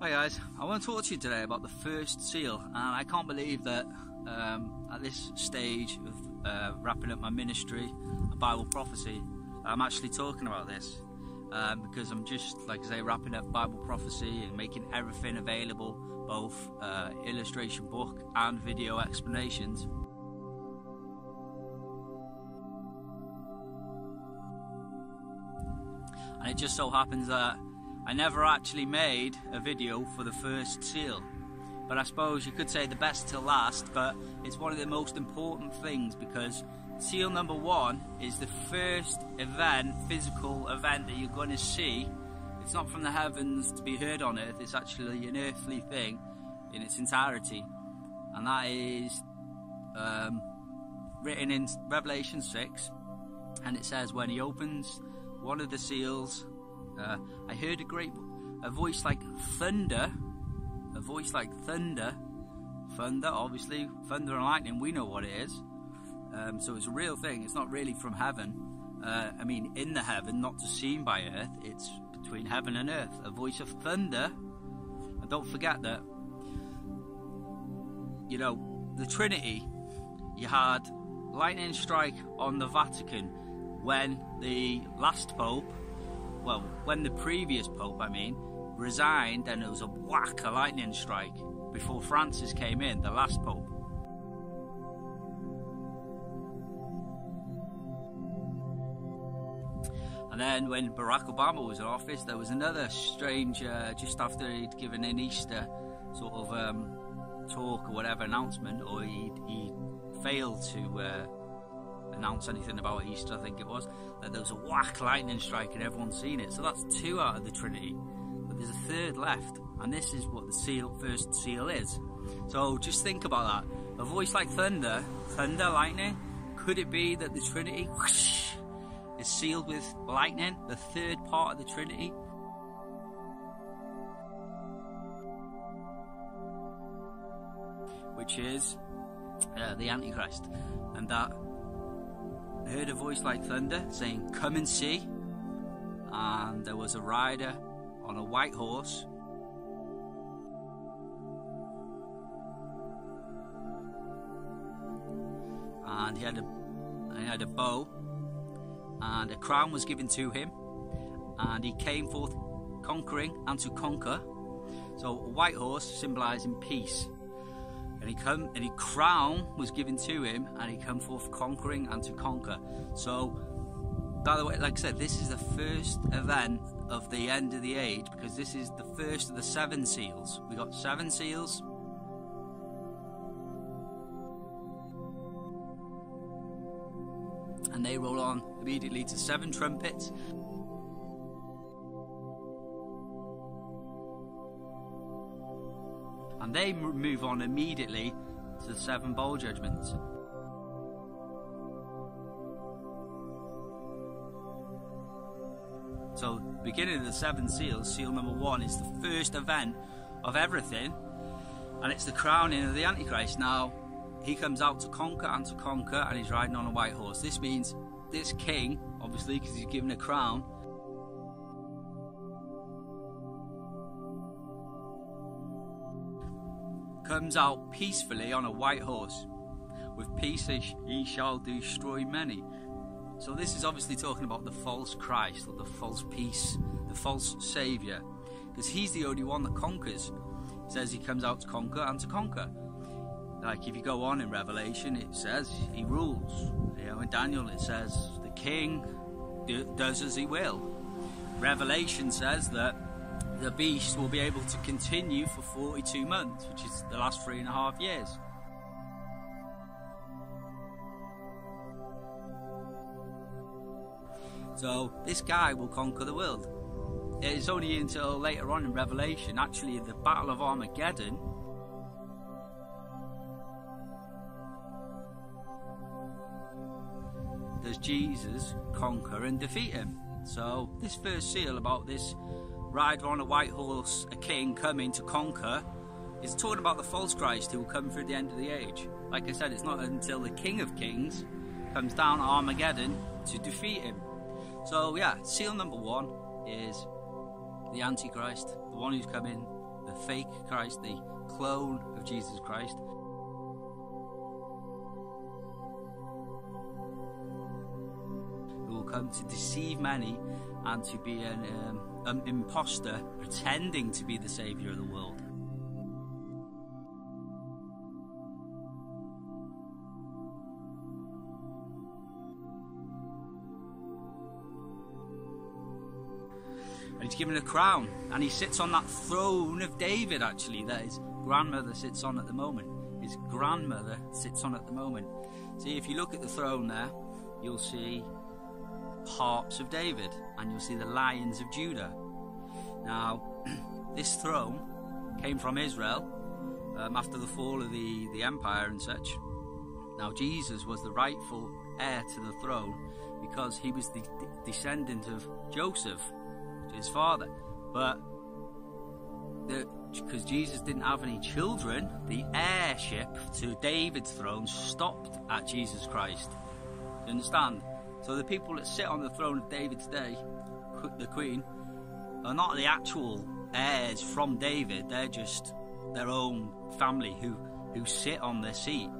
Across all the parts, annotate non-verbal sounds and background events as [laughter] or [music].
Hi guys, I want to talk to you today about the first seal and I can't believe that um, at this stage of uh, wrapping up my ministry and Bible prophecy I'm actually talking about this. Um, because I'm just like I say wrapping up Bible prophecy and making everything available both uh, illustration book and video explanations. And it just so happens that I never actually made a video for the first seal. But I suppose you could say the best to last, but it's one of the most important things because seal number one is the first event, physical event that you're going to see. It's not from the heavens to be heard on earth, it's actually an earthly thing in its entirety. And that is um, written in Revelation 6. And it says, when he opens one of the seals, uh, I heard a great, a voice like thunder, a voice like thunder, thunder, obviously, thunder and lightning, we know what it is. Um, so it's a real thing, it's not really from heaven. Uh, I mean, in the heaven, not to seen by earth, it's between heaven and earth. A voice of thunder, and don't forget that, you know, the Trinity, you had lightning strike on the Vatican when the last Pope well, when the previous Pope, I mean, resigned, then it was a whack, a lightning strike before Francis came in, the last Pope. And then when Barack Obama was in office, there was another strange, uh, just after he'd given an Easter sort of um, talk or whatever announcement, or he failed to uh, announce anything about Easter, I think it was, that there was a whack lightning strike and everyone's seen it. So that's two out of the Trinity. But there's a third left, and this is what the seal, first seal is. So just think about that. A voice like thunder, thunder, lightning, could it be that the Trinity whoosh, is sealed with lightning, the third part of the Trinity? Which is uh, the Antichrist. And that I heard a voice like thunder saying, Come and see. And there was a rider on a white horse. And he had a, he had a bow, and a crown was given to him, and he came forth conquering and to conquer. So, a white horse symbolizing peace and he come and he crown was given to him and he come forth conquering and to conquer. So by the way like i said this is the first event of the end of the age because this is the first of the seven seals. We got seven seals. And they roll on immediately to seven trumpets they move on immediately to the seven bowl judgments. So, beginning of the seven seals, seal number one is the first event of everything, and it's the crowning of the Antichrist. Now, he comes out to conquer and to conquer, and he's riding on a white horse. This means this king, obviously, because he's given a crown, comes out peacefully on a white horse. With peace he shall destroy many. So this is obviously talking about the false Christ or the false peace, the false Saviour. Because he's the only one that conquers. It says he comes out to conquer and to conquer. Like if you go on in Revelation, it says he rules. You know, in Daniel it says the king does as he will. Revelation says that the beast will be able to continue for 42 months, which is the last three and a half years. So this guy will conquer the world. It's only until later on in Revelation, actually the Battle of Armageddon, does Jesus conquer and defeat him. So this first seal about this rider on a white horse, a king coming to conquer, is talking about the false Christ who will come through the end of the age. Like I said, it's not until the King of Kings comes down at Armageddon to defeat him. So yeah, seal number one is the Antichrist, the one who's coming the fake Christ, the clone of Jesus Christ. Come to deceive many and to be an, um, an pretending to be the Saviour of the world. and he's given a crown and he sits on that throne of David actually that his grandmother sits on at the moment his grandmother sits on at the moment see if you look at the throne there you'll see harps of David and you'll see the lions of Judah now [clears throat] this throne came from Israel um, after the fall of the, the empire and such now Jesus was the rightful heir to the throne because he was the descendant of Joseph his father. But because Jesus didn't have any children, the heirship to David's throne stopped at Jesus Christ. You understand? So the people that sit on the throne of David today, the Queen, are not the actual heirs from David. They're just their own family who who sit on their seat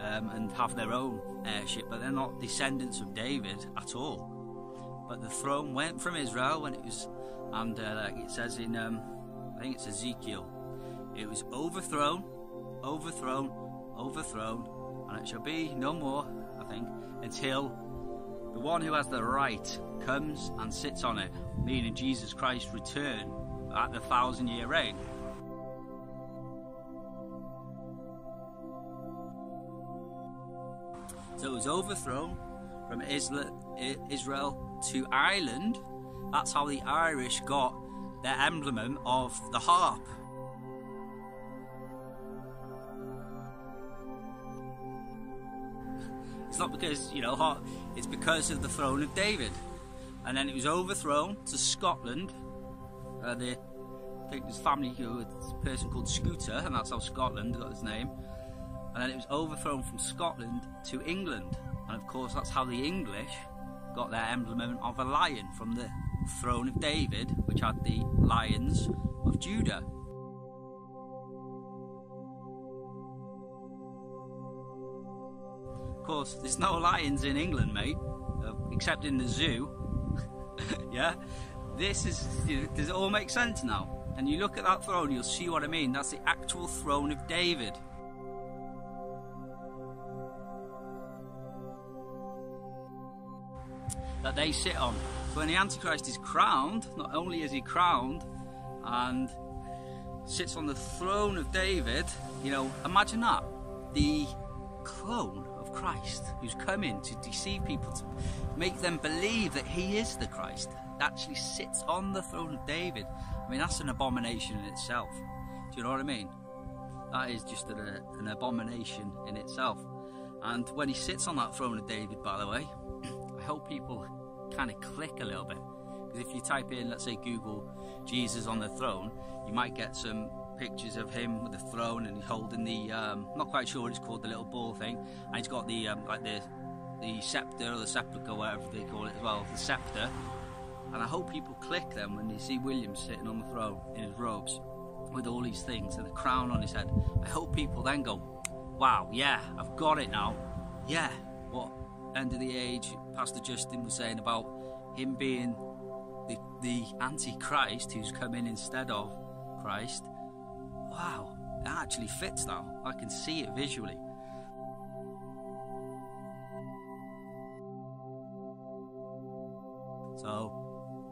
um, and have their own heirship, but they're not descendants of David at all. But the throne went from Israel when it was and uh, like it says in um, I think it's Ezekiel it was overthrown overthrown overthrown and it shall be no more I think until the one who has the right comes and sits on it meaning Jesus Christ return at the thousand year reign so it was overthrown from Israel to Ireland that's how the Irish got their emblem of the harp. It's not because, you know, it's because of the throne of David. And then it was overthrown to Scotland. Uh, the, I think his family, a person called Scota, and that's how Scotland got his name. And then it was overthrown from Scotland to England. And of course, that's how the English got their emblem of a lion from the throne of David, which had the lions of Judah. Course, there's no lions in England, mate, uh, except in the zoo. [laughs] yeah, this is. Does it all make sense now? And you look at that throne, you'll see what I mean. That's the actual throne of David. That they sit on So when the Antichrist is crowned, not only is he crowned and sits on the throne of David, you know, imagine that. The clone Christ who's come in to deceive people, to make them believe that he is the Christ, actually sits on the throne of David. I mean, that's an abomination in itself. Do you know what I mean? That is just an, an abomination in itself. And when he sits on that throne of David, by the way, I hope people kind of click a little bit. Because if you type in, let's say, Google Jesus on the throne, you might get some pictures of him with the throne and he's holding the, um, not quite sure what it's called, the little ball thing, and he's got the, um, like the, the scepter or the sepulchre, whatever they call it as well, the scepter. And I hope people click them when they see William sitting on the throne in his robes with all these things and the crown on his head. I hope people then go, wow, yeah, I've got it now. Yeah, what end of the age, Pastor Justin was saying about him being the, the anti-Christ who's come in instead of Christ. Wow, it actually fits now. I can see it visually. So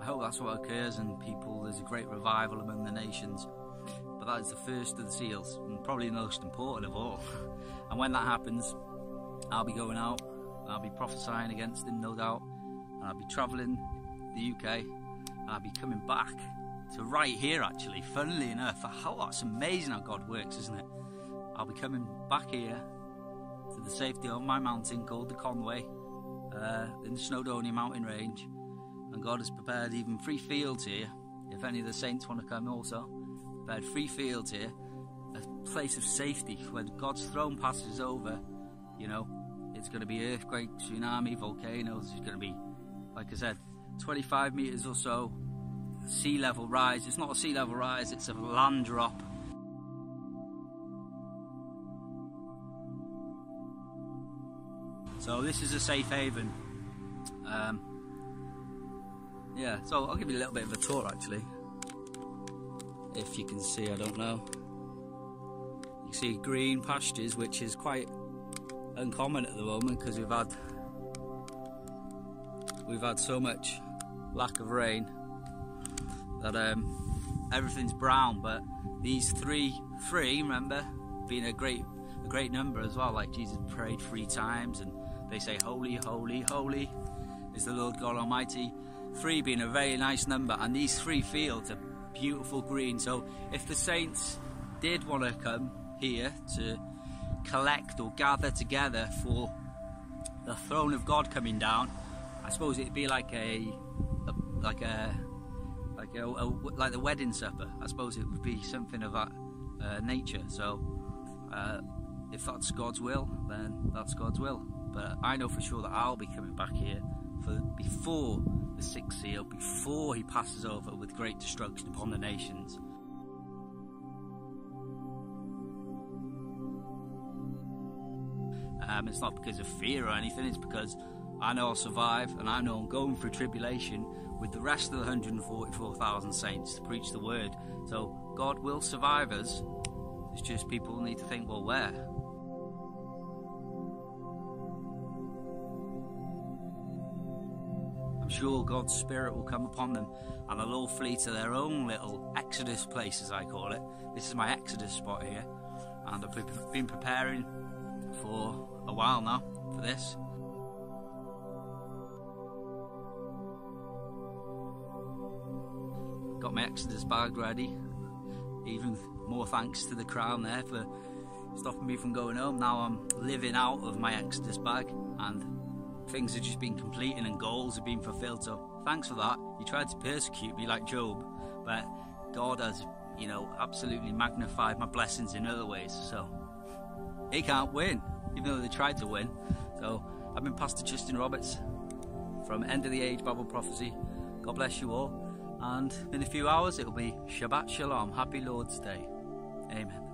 I hope that's what occurs and people, there's a great revival among the nations. But that is the first of the seals and probably the most important of all. [laughs] and when that happens, I'll be going out I'll be prophesying against him, no doubt. And I'll be travelling the UK. And I'll be coming back to right here, actually. Funnily enough, how that's amazing how God works, isn't it? I'll be coming back here to the safety of my mountain called the Conway uh, in the Snowdonia mountain range. And God has prepared even free fields here. If any of the saints want to come also, prepared free fields here, a place of safety when God's throne passes over, you know, it's going to be earthquakes, tsunami, volcanoes. It's going to be, like I said, 25 meters or so sea level rise. It's not a sea level rise, it's a land drop. So this is a safe haven. Um, yeah, so I'll give you a little bit of a tour actually. If you can see, I don't know. You see green pastures, which is quite uncommon at the moment because we've had we've had so much lack of rain that um, everything's brown. But these three, three, remember, being a great, a great number as well. Like Jesus prayed three times, and they say, "Holy, holy, holy is the Lord God Almighty." Three being a very nice number, and these three fields are beautiful green. So if the saints did want to come here to collect or gather together for the throne of God coming down, I suppose it'd be like a, a like a like a, a, like the wedding supper. I suppose it would be something of that uh, nature. So uh, if that's God's will, then that's God's will. But I know for sure that I'll be coming back here for before the sixth seal, before He passes over with great destruction upon the nations. Um, it's not because of fear or anything, it's because I know I'll survive and I know I'm going through tribulation with the rest of the 144,000 saints to preach the word. So God will survive us. It's just people need to think, well, where? I'm sure God's Spirit will come upon them and they'll all flee to their own little Exodus place, as I call it. This is my Exodus spot here, and I've been preparing for a while now for this. Got my Exodus bag ready. Even more thanks to the Crown there for stopping me from going home. Now I'm living out of my Exodus bag and things have just been completing and goals have been fulfilled. So thanks for that. You tried to persecute me like Job, but God has, you know, absolutely magnified my blessings in other ways. So he can't win even though they tried to win. So I've been Pastor Justin Roberts from End of the Age Bible Prophecy. God bless you all. And in a few hours, it'll be Shabbat Shalom. Happy Lord's Day. Amen.